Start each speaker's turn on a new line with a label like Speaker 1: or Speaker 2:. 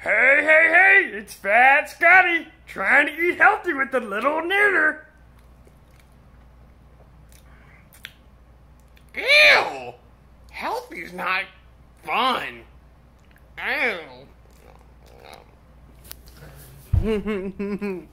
Speaker 1: Hey, hey, hey, it's Fat Scotty trying to eat healthy with the little knitter.
Speaker 2: Ew! Healthy's not fun. Ew.